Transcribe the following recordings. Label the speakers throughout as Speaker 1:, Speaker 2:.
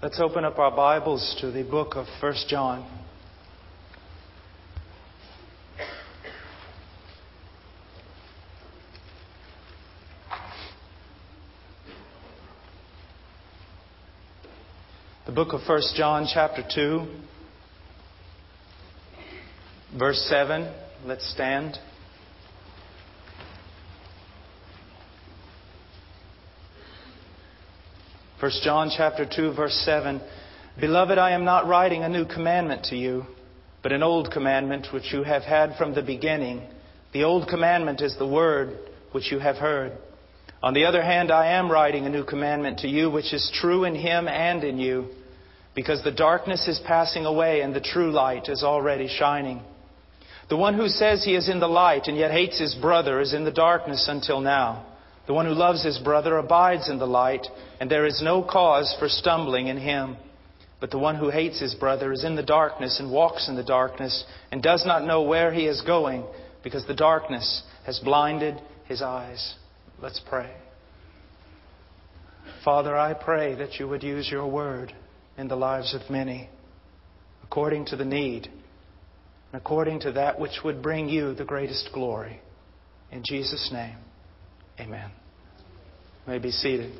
Speaker 1: Let's open up our Bibles to the book of 1 John. The book of 1 John, chapter 2, verse 7. Let's stand. 1 John chapter 2 verse 7 Beloved I am not writing a new commandment to you but an old commandment which you have had from the beginning. The old commandment is the word which you have heard. On the other hand I am writing a new commandment to you which is true in him and in you because the darkness is passing away and the true light is already shining. The one who says he is in the light and yet hates his brother is in the darkness until now the one who loves his brother abides in the light, and there is no cause for stumbling in him. But the one who hates his brother is in the darkness and walks in the darkness and does not know where he is going because the darkness has blinded his eyes. Let's pray. Father, I pray that you would use your word in the lives of many according to the need and according to that which would bring you the greatest glory. In Jesus' name. Amen. You may be seated.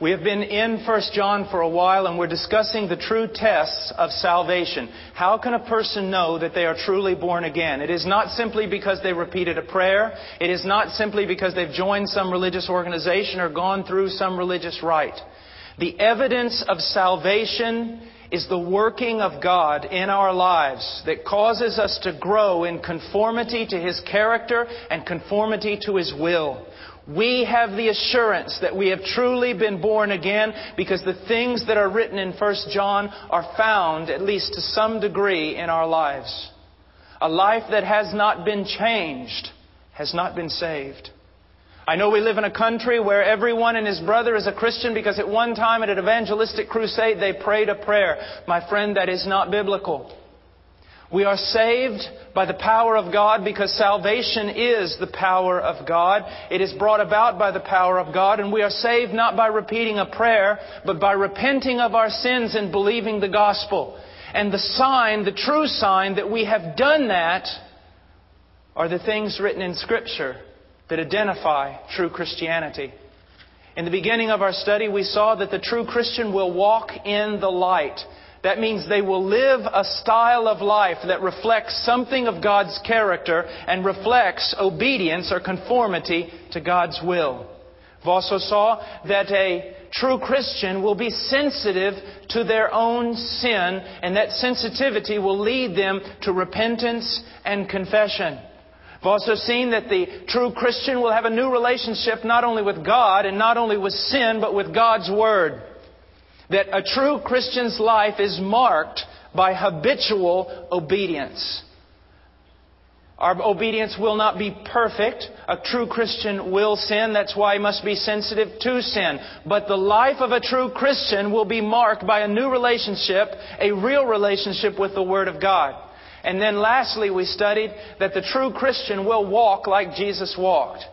Speaker 1: We have been in 1 John for a while and we're discussing the true tests of salvation. How can a person know that they are truly born again? It is not simply because they repeated a prayer. It is not simply because they've joined some religious organization or gone through some religious rite. The evidence of salvation is the working of God in our lives that causes us to grow in conformity to His character and conformity to His will. We have the assurance that we have truly been born again because the things that are written in 1 John are found, at least to some degree, in our lives. A life that has not been changed has not been saved. I know we live in a country where everyone and his brother is a Christian because at one time at an evangelistic crusade they prayed a prayer. My friend, that is not biblical. We are saved by the power of God because salvation is the power of God. It is brought about by the power of God, and we are saved not by repeating a prayer, but by repenting of our sins and believing the gospel. And the sign, the true sign that we have done that, are the things written in Scripture that identify true Christianity. In the beginning of our study, we saw that the true Christian will walk in the light. That means they will live a style of life that reflects something of God's character and reflects obedience or conformity to God's will. We also saw that a true Christian will be sensitive to their own sin, and that sensitivity will lead them to repentance and confession. We've also seen that the true Christian will have a new relationship not only with God and not only with sin, but with God's Word. That a true Christian's life is marked by habitual obedience. Our obedience will not be perfect. A true Christian will sin. That's why he must be sensitive to sin. But the life of a true Christian will be marked by a new relationship, a real relationship with the Word of God. And then lastly, we studied that the true Christian will walk like Jesus walked.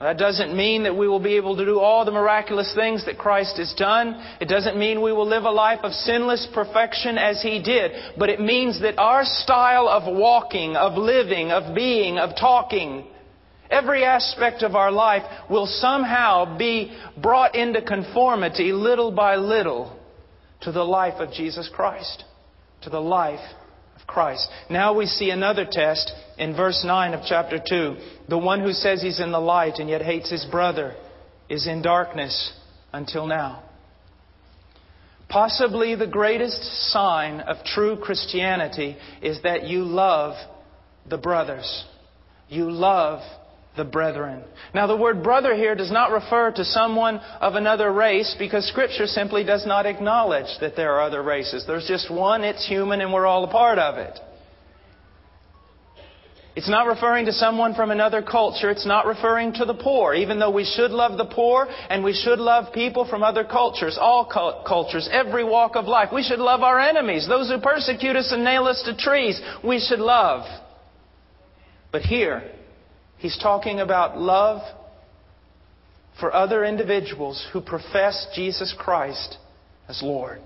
Speaker 1: That doesn't mean that we will be able to do all the miraculous things that Christ has done. It doesn't mean we will live a life of sinless perfection as He did. But it means that our style of walking, of living, of being, of talking, every aspect of our life will somehow be brought into conformity little by little to the life of Jesus Christ, to the life Christ. Now we see another test in verse 9 of chapter 2. The one who says he's in the light and yet hates his brother is in darkness until now. Possibly the greatest sign of true Christianity is that you love the brothers. You love the brethren. Now, the word brother here does not refer to someone of another race because Scripture simply does not acknowledge that there are other races. There's just one, it's human, and we're all a part of it. It's not referring to someone from another culture. It's not referring to the poor, even though we should love the poor and we should love people from other cultures, all cultures, every walk of life. We should love our enemies, those who persecute us and nail us to trees. We should love. But here, He's talking about love for other individuals who profess Jesus Christ as Lord.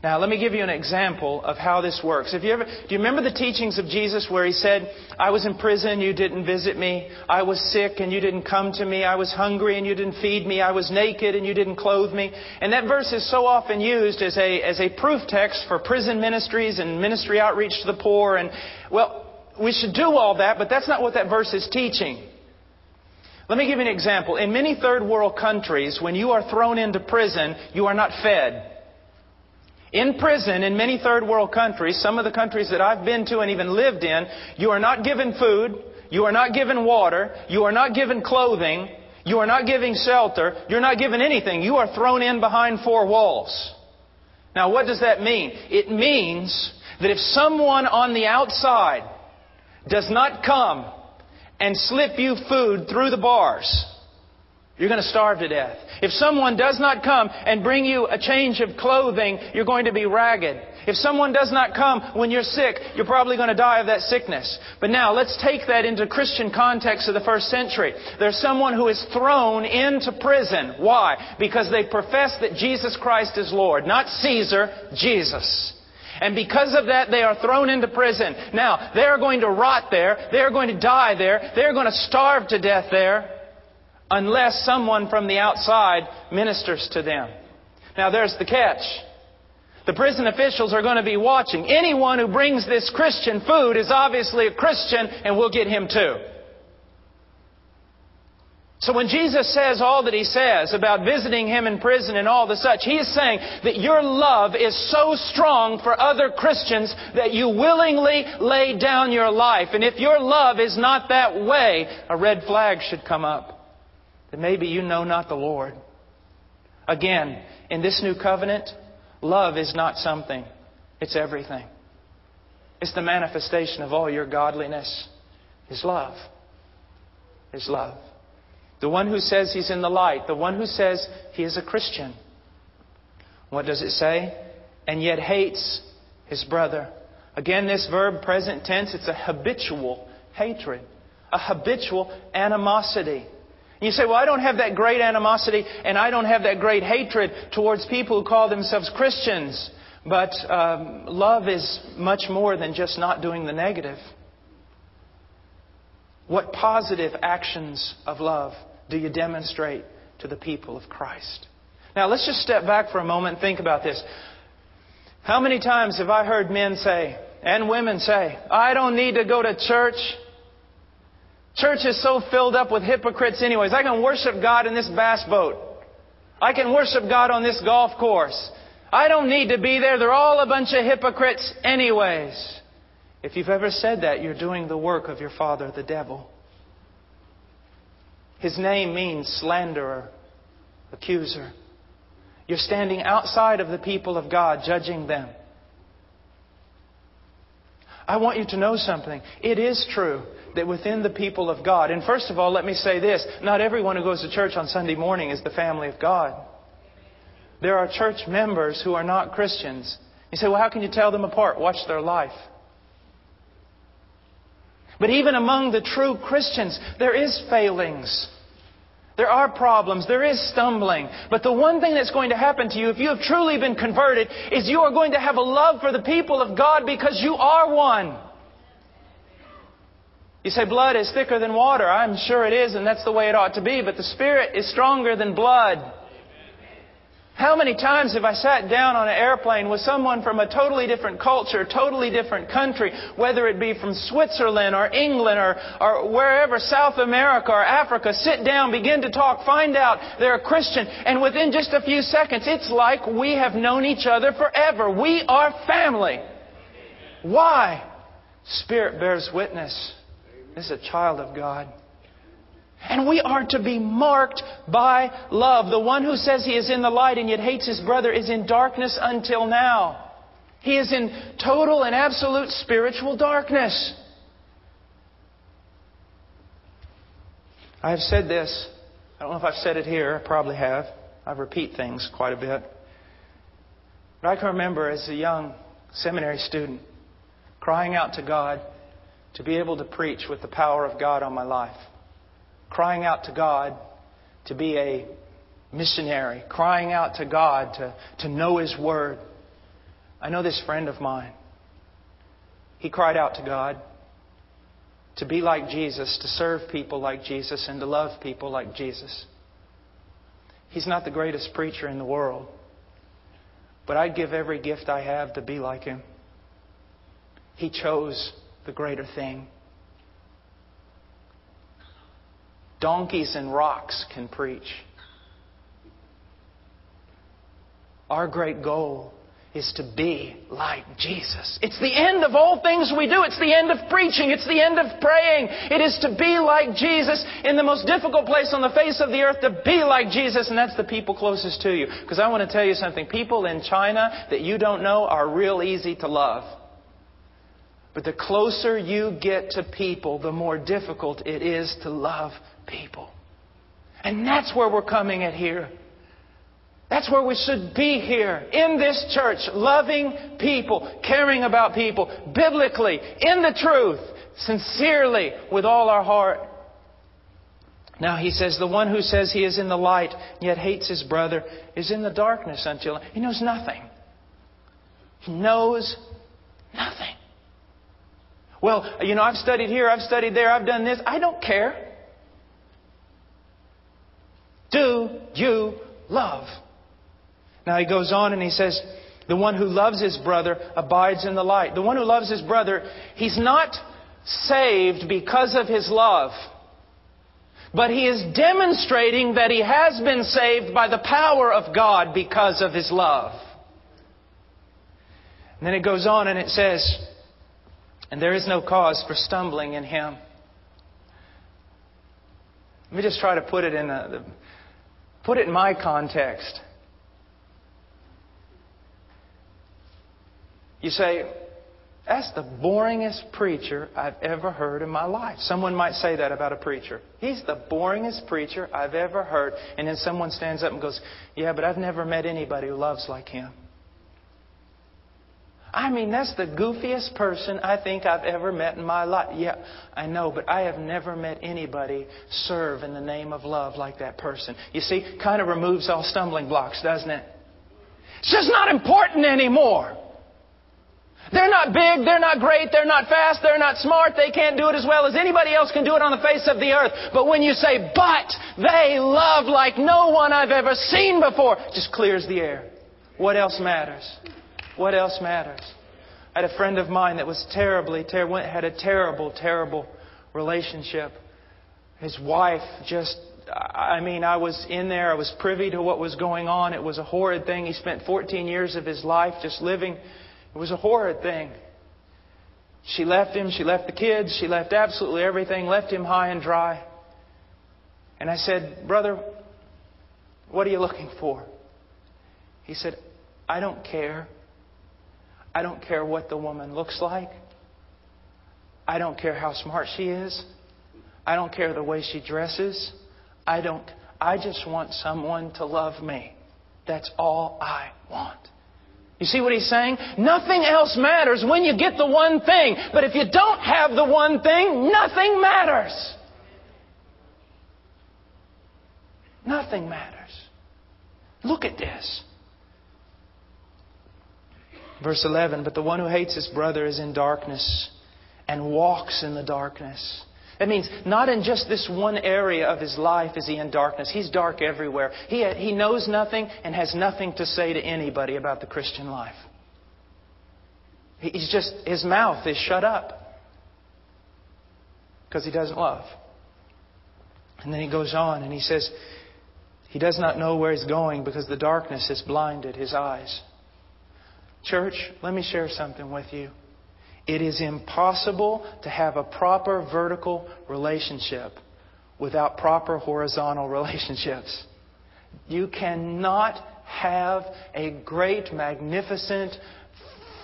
Speaker 1: Now, let me give you an example of how this works. If you ever, do you remember the teachings of Jesus where he said, I was in prison, you didn't visit me. I was sick and you didn't come to me. I was hungry and you didn't feed me. I was naked and you didn't clothe me. And that verse is so often used as a, as a proof text for prison ministries and ministry outreach to the poor. And, well, we should do all that, but that's not what that verse is teaching. Let me give you an example. In many third world countries, when you are thrown into prison, you are not fed. In prison, in many third world countries, some of the countries that I've been to and even lived in, you are not given food, you are not given water, you are not given clothing, you are not given shelter, you're not given anything. You are thrown in behind four walls. Now, what does that mean? It means that if someone on the outside does not come and slip you food through the bars, you're going to starve to death. If someone does not come and bring you a change of clothing, you're going to be ragged. If someone does not come when you're sick, you're probably going to die of that sickness. But now, let's take that into Christian context of the first century. There's someone who is thrown into prison. Why? Because they profess that Jesus Christ is Lord. Not Caesar, Jesus. And because of that, they are thrown into prison. Now, they're going to rot there. They're going to die there. They're going to starve to death there unless someone from the outside ministers to them. Now there's the catch. The prison officials are going to be watching. Anyone who brings this Christian food is obviously a Christian and we'll get him too. So when Jesus says all that he says about visiting him in prison and all the such, he is saying that your love is so strong for other Christians that you willingly lay down your life. And if your love is not that way, a red flag should come up that maybe you know not the Lord. Again, in this new covenant, love is not something, it's everything. It's the manifestation of all your godliness, is love. Is love. The one who says he's in the light, the one who says he is a Christian. What does it say? And yet hates his brother. Again, this verb, present tense, it's a habitual hatred, a habitual animosity. You say, well, I don't have that great animosity and I don't have that great hatred towards people who call themselves Christians. But um, love is much more than just not doing the negative. What positive actions of love do you demonstrate to the people of Christ? Now, let's just step back for a moment and think about this. How many times have I heard men say, and women say, I don't need to go to church. Church is so filled up with hypocrites anyways. I can worship God in this bass boat. I can worship God on this golf course. I don't need to be there. They're all a bunch of hypocrites anyways. If you've ever said that, you're doing the work of your father, the devil. His name means slanderer, accuser. You're standing outside of the people of God, judging them. I want you to know something. It is true that within the people of God, and first of all, let me say this not everyone who goes to church on Sunday morning is the family of God. There are church members who are not Christians. You say, well, how can you tell them apart? Watch their life. But even among the true Christians, there is failings. There are problems. There is stumbling. But the one thing that's going to happen to you if you have truly been converted is you are going to have a love for the people of God because you are one. You say blood is thicker than water. I'm sure it is, and that's the way it ought to be, but the Spirit is stronger than blood. How many times have I sat down on an airplane with someone from a totally different culture, totally different country, whether it be from Switzerland or England or, or wherever, South America or Africa, sit down, begin to talk, find out they're a Christian, and within just a few seconds, it's like we have known each other forever. We are family. Why? Spirit bears witness. This is a child of God. And we are to be marked by love. The one who says he is in the light and yet hates his brother is in darkness until now. He is in total and absolute spiritual darkness. I have said this. I don't know if I've said it here. I probably have. I repeat things quite a bit. But I can remember as a young seminary student crying out to God to be able to preach with the power of God on my life. Crying out to God to be a missionary, crying out to God to, to know His Word. I know this friend of mine. He cried out to God to be like Jesus, to serve people like Jesus, and to love people like Jesus. He's not the greatest preacher in the world, but I'd give every gift I have to be like him. He chose the greater thing. Donkeys and rocks can preach. Our great goal is to be like Jesus. It's the end of all things we do. It's the end of preaching. It's the end of praying. It is to be like Jesus in the most difficult place on the face of the earth to be like Jesus, and that's the people closest to you. Because I want to tell you something. People in China that you don't know are real easy to love. But the closer you get to people, the more difficult it is to love people. And that's where we're coming at here. That's where we should be here in this church, loving people, caring about people, biblically, in the truth, sincerely, with all our heart. Now he says, the one who says he is in the light, yet hates his brother, is in the darkness until he knows nothing. He knows nothing. Well, you know, I've studied here, I've studied there, I've done this. I don't care. Do you love? Now he goes on and he says, the one who loves his brother abides in the light. The one who loves his brother, he's not saved because of his love. But he is demonstrating that he has been saved by the power of God because of his love. And then it goes on and it says, and there is no cause for stumbling in him. Let me just try to put it in a, put it in my context. You say, that's the boringest preacher I've ever heard in my life. Someone might say that about a preacher. He's the boringest preacher I've ever heard. And then someone stands up and goes, Yeah, but I've never met anybody who loves like him. I mean, that's the goofiest person I think I've ever met in my life. Yeah, I know, but I have never met anybody serve in the name of love like that person. You see, kind of removes all stumbling blocks, doesn't it? It's just not important anymore. They're not big, they're not great, they're not fast, they're not smart, they can't do it as well as anybody else can do it on the face of the earth. But when you say, but they love like no one I've ever seen before, just clears the air. What else matters? What else matters? I had a friend of mine that was terribly, ter- had a terrible, terrible relationship. His wife just I mean, I was in there. I was privy to what was going on. It was a horrid thing. He spent 14 years of his life just living it was a horrid thing. She left him, she left the kids, she left absolutely everything, left him high and dry. And I said, Brother, what are you looking for? He said, I don't care. I don't care what the woman looks like. I don't care how smart she is. I don't care the way she dresses. I don't I just want someone to love me. That's all I want. You see what he's saying? Nothing else matters when you get the one thing. But if you don't have the one thing, nothing matters. Nothing matters. Look at this. Verse 11 But the one who hates his brother is in darkness and walks in the darkness. That means not in just this one area of his life is he in darkness. He's dark everywhere. He, he knows nothing and has nothing to say to anybody about the Christian life. He's just, his mouth is shut up because he doesn't love. And then he goes on and he says, he does not know where he's going because the darkness has blinded his eyes. Church, let me share something with you. It is impossible to have a proper vertical relationship without proper horizontal relationships. You cannot have a great, magnificent,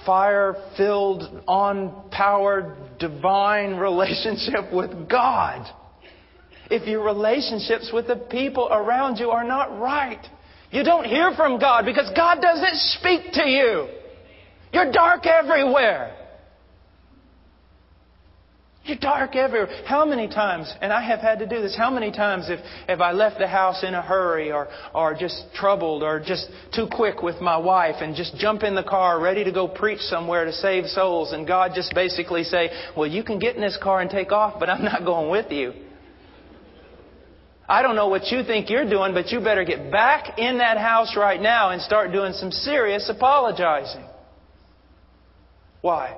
Speaker 1: fire filled, on powered, divine relationship with God if your relationships with the people around you are not right. You don't hear from God because God doesn't speak to you. You're dark everywhere. You're dark everywhere. How many times, and I have had to do this, how many times if, if I left the house in a hurry or, or just troubled or just too quick with my wife and just jump in the car ready to go preach somewhere to save souls and God just basically say, well, you can get in this car and take off, but I'm not going with you. I don't know what you think you're doing, but you better get back in that house right now and start doing some serious apologizing. Why?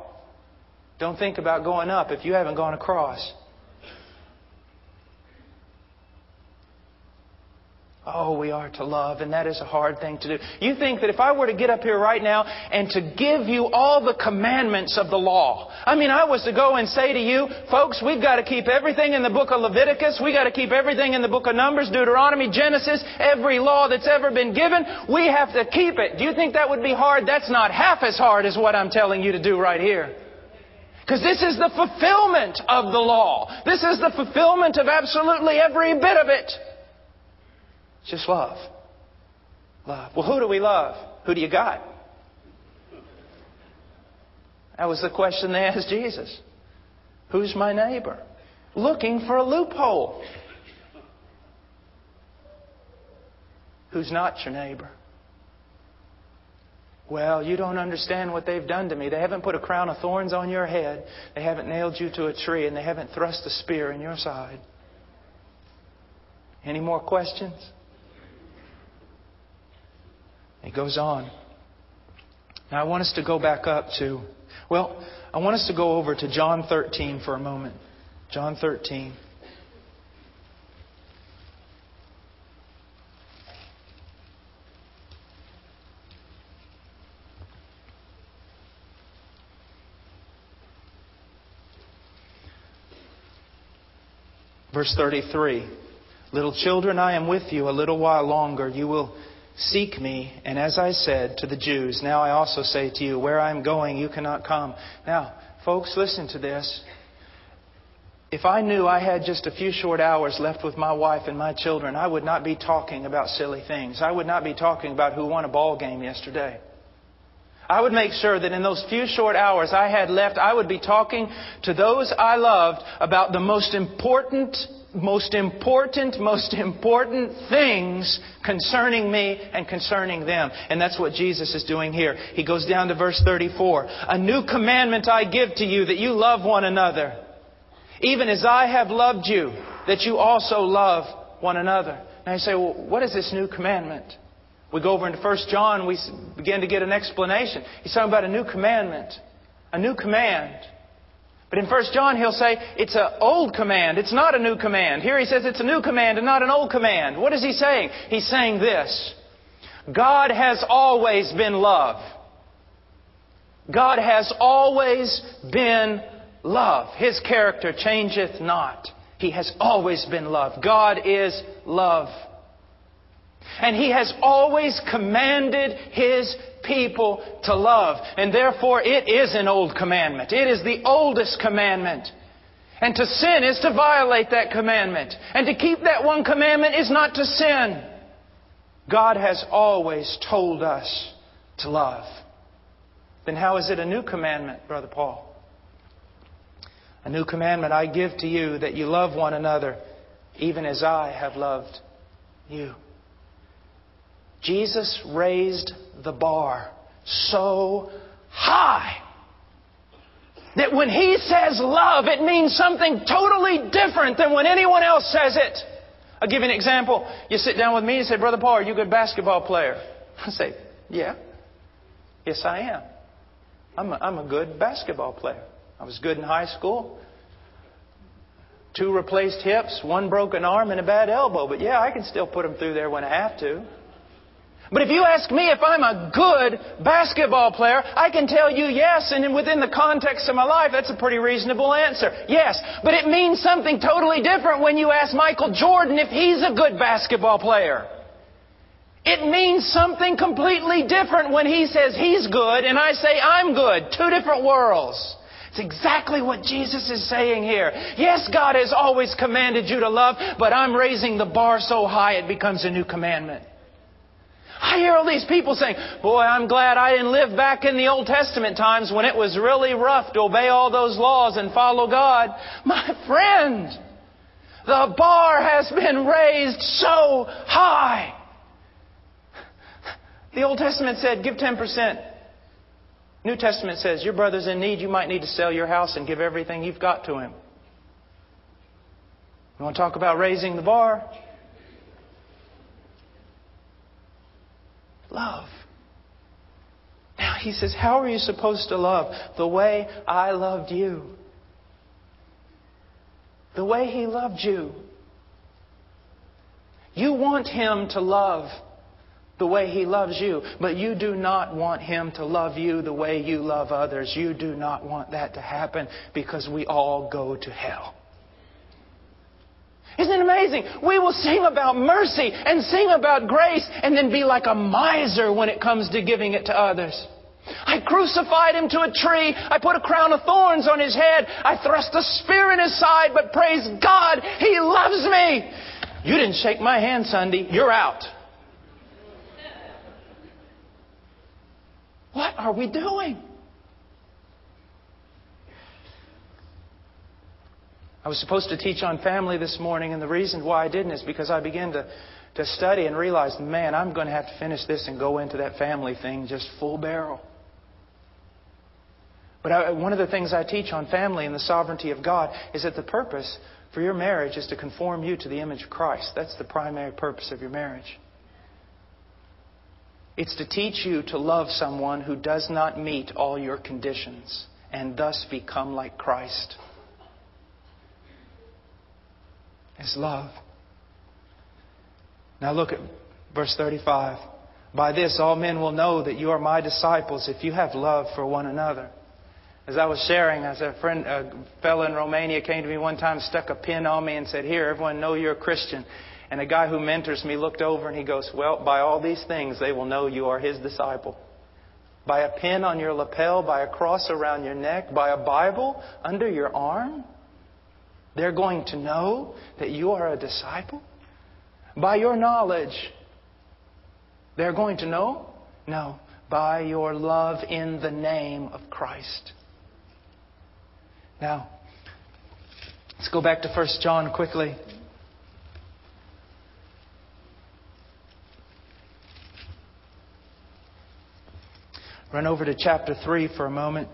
Speaker 1: Don't think about going up if you haven't gone across. Oh, we are to love, and that is a hard thing to do. You think that if I were to get up here right now and to give you all the commandments of the law, I mean, I was to go and say to you, folks, we've got to keep everything in the book of Leviticus, we've got to keep everything in the book of Numbers, Deuteronomy, Genesis, every law that's ever been given, we have to keep it. Do you think that would be hard? That's not half as hard as what I'm telling you to do right here. Because this is the fulfillment of the law. This is the fulfillment of absolutely every bit of it. Just love. Love. Well, who do we love? Who do you got? That was the question they asked Jesus. Who's my neighbor? Looking for a loophole. Who's not your neighbor? Well, you don't understand what they've done to me. They haven't put a crown of thorns on your head. They haven't nailed you to a tree, and they haven't thrust a spear in your side. Any more questions? He goes on. Now, I want us to go back up to, well, I want us to go over to John 13 for a moment. John 13. Verse 33 Little children, I am with you a little while longer. You will seek me. And as I said to the Jews, now I also say to you, where I am going, you cannot come. Now, folks, listen to this. If I knew I had just a few short hours left with my wife and my children, I would not be talking about silly things. I would not be talking about who won a ball game yesterday. I would make sure that in those few short hours I had left, I would be talking to those I loved about the most important, most important, most important things concerning me and concerning them. And that's what Jesus is doing here. He goes down to verse 34. A new commandment I give to you that you love one another. Even as I have loved you, that you also love one another. Now you say, well, what is this new commandment? We go over into 1 John, we begin to get an explanation. He's talking about a new commandment. A new command. But in 1 John, he'll say it's an old command. It's not a new command. Here he says it's a new command and not an old command. What is he saying? He's saying this. God has always been love. God has always been love. His character changeth not. He has always been love. God is love. And He has always commanded His people to love. And therefore, it is an old commandment. It is the oldest commandment. And to sin is to violate that commandment. And to keep that one commandment is not to sin. God has always told us to love. Then how is it a new commandment, Brother Paul? A new commandment I give to you that you love one another even as I have loved you. Jesus raised the bar so high that when he says love, it means something totally different than when anyone else says it. I'll give you an example. You sit down with me and say, Brother Paul, are you a good basketball player? I say, Yeah. Yes, I am. I'm a, I'm a good basketball player. I was good in high school. Two replaced hips, one broken arm, and a bad elbow. But yeah, I can still put them through there when I have to. But if you ask me if I'm a good basketball player, I can tell you yes, and within the context of my life, that's a pretty reasonable answer. Yes. But it means something totally different when you ask Michael Jordan if he's a good basketball player. It means something completely different when he says he's good and I say I'm good. Two different worlds. It's exactly what Jesus is saying here. Yes, God has always commanded you to love, but I'm raising the bar so high it becomes a new commandment. I hear all these people saying, Boy, I'm glad I didn't live back in the Old Testament times when it was really rough to obey all those laws and follow God. My friend, the bar has been raised so high. The Old Testament said, Give 10%. New Testament says, Your brother's in need, you might need to sell your house and give everything you've got to him. You want to talk about raising the bar? Love. Now he says, How are you supposed to love? The way I loved you. The way he loved you. You want him to love the way He loves you. But you do not want Him to love you the way you love others. You do not want that to happen because we all go to hell. Isn't it amazing? We will sing about mercy and sing about grace and then be like a miser when it comes to giving it to others. I crucified him to a tree. I put a crown of thorns on his head. I thrust a spear in his side, but praise God, he loves me. You didn't shake my hand Sunday. You're out. What are we doing? I was supposed to teach on family this morning, and the reason why I didn't is because I began to, to study and realized, man, I'm going to have to finish this and go into that family thing just full barrel. But I, one of the things I teach on family and the sovereignty of God is that the purpose for your marriage is to conform you to the image of Christ. That's the primary purpose of your marriage. It's to teach you to love someone who does not meet all your conditions and thus become like Christ. It's love. Now look at verse 35. By this all men will know that you are my disciples if you have love for one another. As I was sharing, as a friend, a fellow in Romania came to me one time, stuck a pin on me and said, Here, everyone know you're a Christian. And a guy who mentors me looked over and he goes, Well, by all these things, they will know you are his disciple. By a pin on your lapel, by a cross around your neck, by a Bible under your arm, they're going to know that you are a disciple. By your knowledge, they're going to know? No, by your love in the name of Christ. Now, let's go back to 1 John quickly. Run over to chapter 3 for a moment.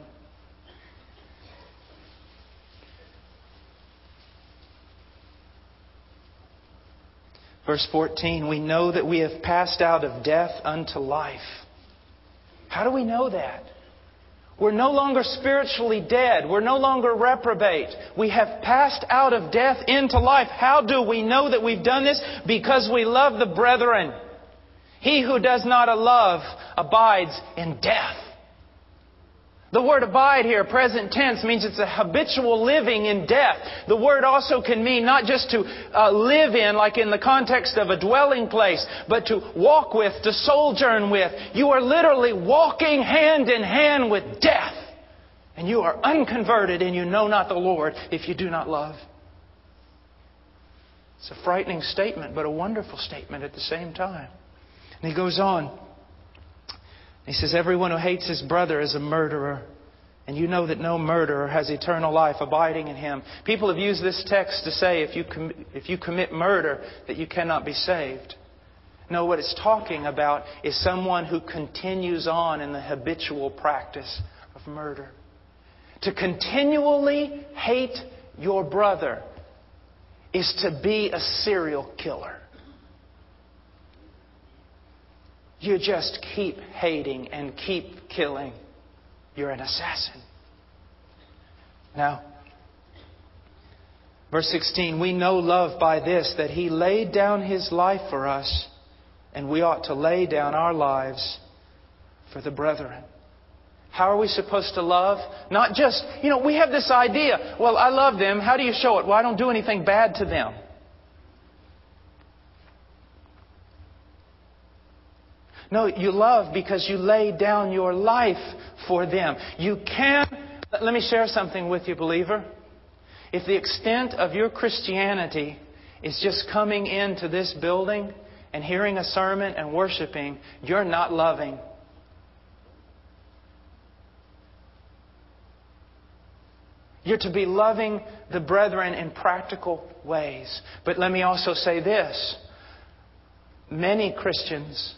Speaker 1: Verse 14, we know that we have passed out of death unto life. How do we know that? We're no longer spiritually dead. We're no longer reprobate. We have passed out of death into life. How do we know that we've done this? Because we love the brethren. He who does not love abides in death. The word abide here, present tense, means it's a habitual living in death. The word also can mean not just to uh, live in, like in the context of a dwelling place, but to walk with, to sojourn with. You are literally walking hand in hand with death. And you are unconverted and you know not the Lord if you do not love. It's a frightening statement, but a wonderful statement at the same time. And he goes on. He says, Everyone who hates his brother is a murderer. And you know that no murderer has eternal life abiding in him. People have used this text to say if you, com- if you commit murder, that you cannot be saved. No, what it's talking about is someone who continues on in the habitual practice of murder. To continually hate your brother is to be a serial killer. You just keep hating and keep killing. You're an assassin. Now, verse 16 we know love by this, that he laid down his life for us, and we ought to lay down our lives for the brethren. How are we supposed to love? Not just, you know, we have this idea, well, I love them. How do you show it? Well, I don't do anything bad to them. No, you love because you lay down your life for them. You can. Let me share something with you, believer. If the extent of your Christianity is just coming into this building and hearing a sermon and worshiping, you're not loving. You're to be loving the brethren in practical ways. But let me also say this many Christians,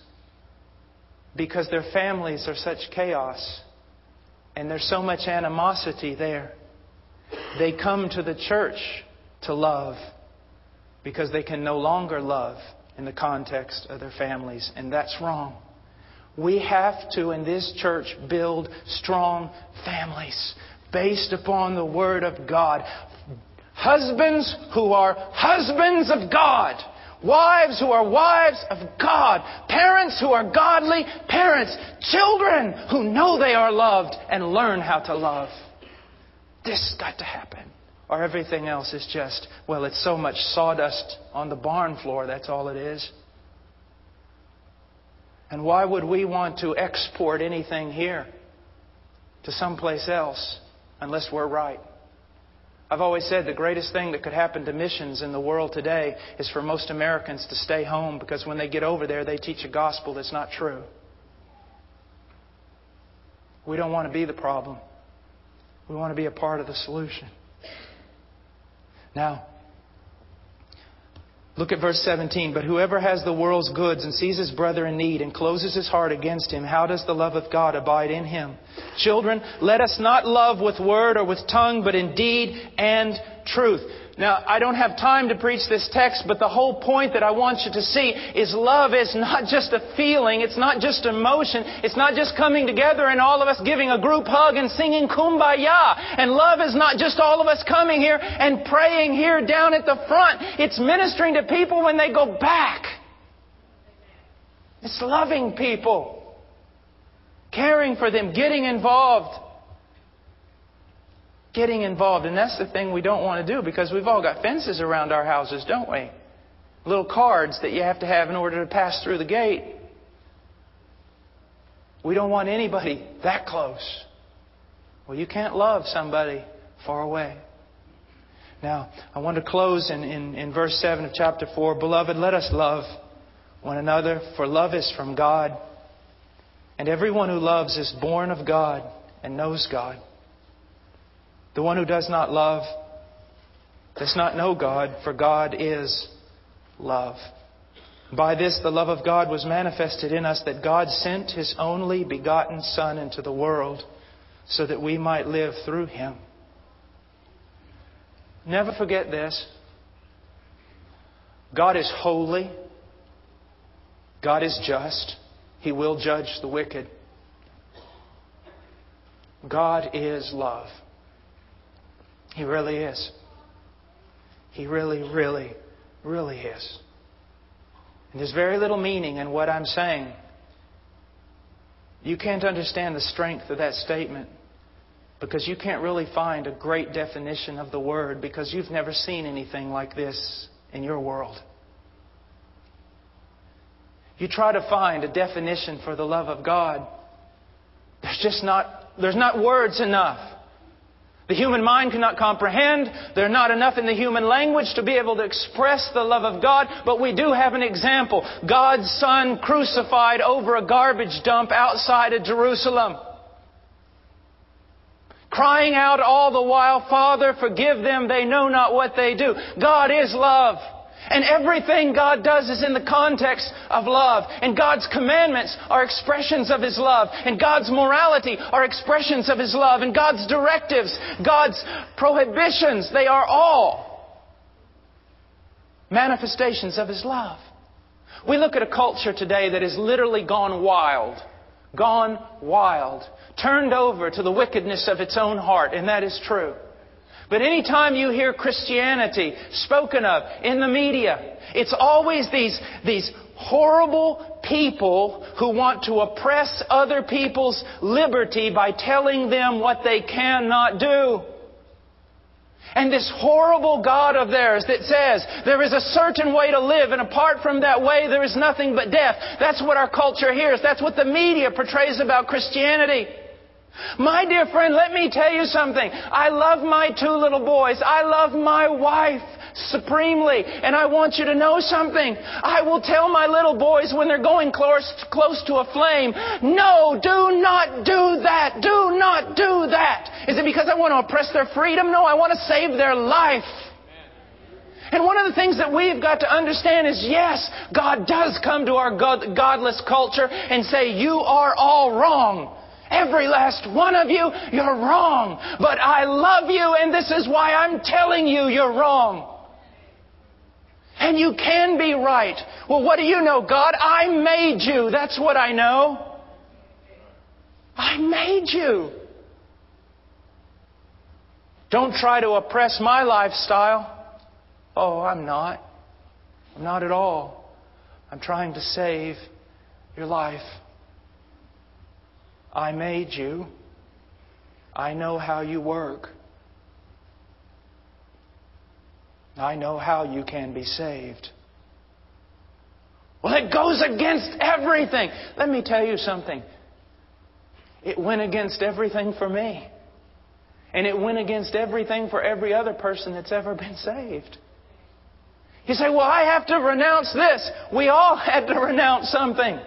Speaker 1: because their families are such chaos and there's so much animosity there, they come to the church to love because they can no longer love in the context of their families, and that's wrong. We have to, in this church, build strong families based upon the Word of God. Husbands who are husbands of God. Wives who are wives of God. Parents who are godly parents. Children who know they are loved and learn how to love. This has got to happen. Or everything else is just, well, it's so much sawdust on the barn floor, that's all it is. And why would we want to export anything here to someplace else unless we're right? I've always said the greatest thing that could happen to missions in the world today is for most Americans to stay home because when they get over there, they teach a gospel that's not true. We don't want to be the problem. We want to be a part of the solution. Now, look at verse 17. But whoever has the world's goods and sees his brother in need and closes his heart against him, how does the love of God abide in him? Children, let us not love with word or with tongue, but in deed and truth. Now, I don't have time to preach this text, but the whole point that I want you to see is love is not just a feeling, it's not just emotion, it's not just coming together and all of us giving a group hug and singing kumbaya. And love is not just all of us coming here and praying here down at the front. It's ministering to people when they go back. It's loving people, caring for them, getting involved getting involved. And that's the thing we don't want to do because we've all got fences around our houses, don't we? Little cards that you have to have in order to pass through the gate. We don't want anybody that close. Well, you can't love somebody far away. Now, I want to close in, in, in verse 7 of chapter 4. Beloved, let us love one another, for love is from God. And everyone who loves is born of God and knows God. The one who does not love does not know God, for God is love. By this, the love of God was manifested in us that God sent His only begotten Son into the world so that we might live through Him. Never forget this. God is holy. God is just. He will judge the wicked. God is love. He really is. He really, really, really is. And there's very little meaning in what I'm saying. You can't understand the strength of that statement because you can't really find a great definition of the word because you've never seen anything like this in your world. You try to find a definition for the love of God, there's just not, there's not words enough. The human mind cannot comprehend. There are not enough in the human language to be able to express the love of God, but we do have an example. God's Son crucified over a garbage dump outside of Jerusalem. Crying out all the while, Father, forgive them, they know not what they do. God is love. And everything God does is in the context of love. And God's commandments are expressions of His love. And God's morality are expressions of His love. And God's directives, God's prohibitions, they are all manifestations of His love. We look at a culture today that has literally gone wild. Gone wild. Turned over to the wickedness of its own heart. And that is true. But anytime you hear Christianity spoken of in the media, it's always these, these horrible people who want to oppress other people's liberty by telling them what they cannot do. And this horrible God of theirs that says there is a certain way to live and apart from that way there is nothing but death. That's what our culture hears. That's what the media portrays about Christianity. My dear friend, let me tell you something. I love my two little boys. I love my wife supremely. And I want you to know something. I will tell my little boys when they're going close, close to a flame, no, do not do that. Do not do that. Is it because I want to oppress their freedom? No, I want to save their life. And one of the things that we've got to understand is yes, God does come to our godless culture and say, you are all wrong. Every last one of you, you're wrong. But I love you and this is why I'm telling you you're wrong. And you can be right. Well, what do you know, God? I made you. That's what I know. I made you. Don't try to oppress my lifestyle. Oh, I'm not. I'm not at all. I'm trying to save your life. I made you. I know how you work. I know how you can be saved. Well, it goes against everything. Let me tell you something. It went against everything for me. And it went against everything for every other person that's ever been saved. You say, well, I have to renounce this. We all had to renounce something.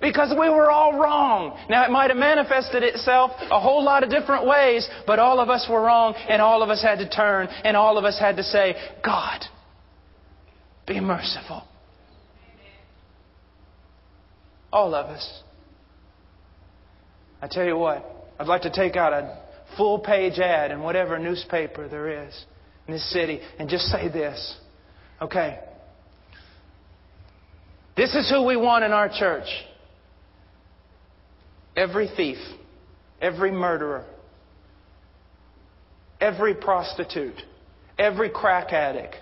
Speaker 1: Because we were all wrong. Now, it might have manifested itself a whole lot of different ways, but all of us were wrong, and all of us had to turn, and all of us had to say, God, be merciful. All of us. I tell you what, I'd like to take out a full page ad in whatever newspaper there is in this city and just say this. Okay. This is who we want in our church. Every thief, every murderer, every prostitute, every crack addict,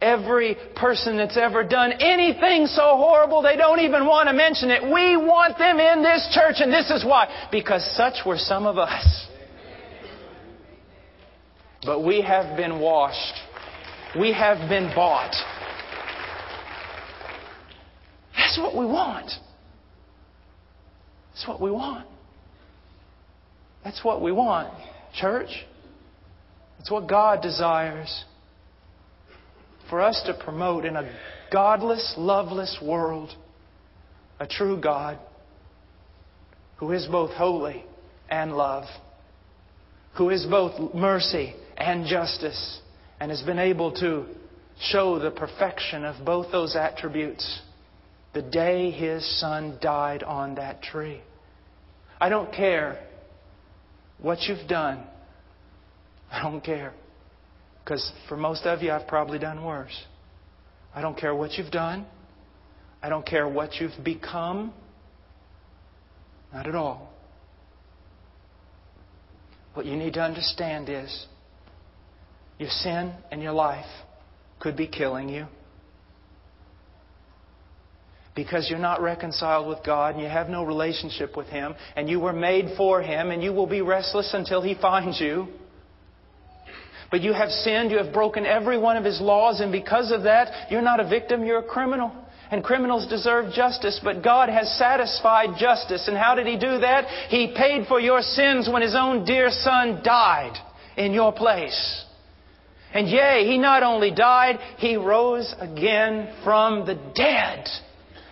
Speaker 1: every person that's ever done anything so horrible they don't even want to mention it. We want them in this church, and this is why. Because such were some of us. But we have been washed we have been bought. That's what we want. That's what we want. That's what we want, church. That's what God desires for us to promote in a godless, loveless world a true God who is both holy and love, who is both mercy and justice and has been able to show the perfection of both those attributes the day his son died on that tree. I don't care what you've done. I don't care. Because for most of you, I've probably done worse. I don't care what you've done. I don't care what you've become. Not at all. What you need to understand is your sin and your life could be killing you. Because you're not reconciled with God and you have no relationship with Him and you were made for Him and you will be restless until He finds you. But you have sinned, you have broken every one of His laws, and because of that, you're not a victim, you're a criminal. And criminals deserve justice, but God has satisfied justice. And how did He do that? He paid for your sins when His own dear Son died in your place. And yea, he not only died, he rose again from the dead.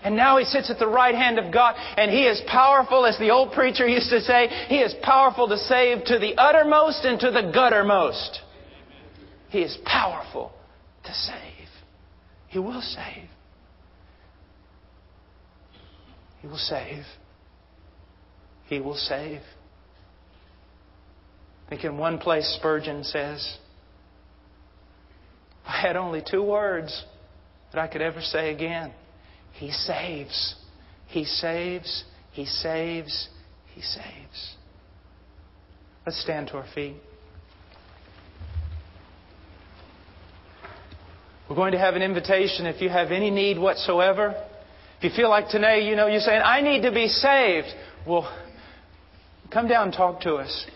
Speaker 1: And now he sits at the right hand of God, and he is powerful, as the old preacher used to say, he is powerful to save to the uttermost and to the guttermost. He is powerful to save. He will save. He will save. He will save. I think in one place Spurgeon says, I had only two words that I could ever say again. He saves. He saves. He saves. He saves. Let's stand to our feet. We're going to have an invitation if you have any need whatsoever. If you feel like today, you know, you're saying, I need to be saved. Well, come down and talk to us.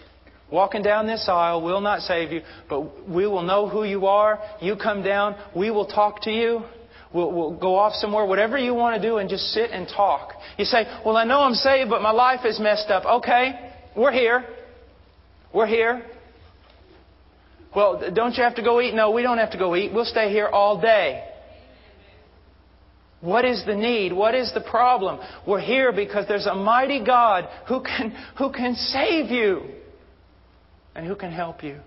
Speaker 1: Walking down this aisle will not save you, but we will know who you are. You come down, we will talk to you. We'll, we'll, go off somewhere, whatever you want to do, and just sit and talk. You say, Well, I know I'm saved, but my life is messed up. Okay, we're here. We're here. Well, don't you have to go eat? No, we don't have to go eat. We'll stay here all day. What is the need? What is the problem? We're here because there's a mighty God who can, who can save you and who can help you.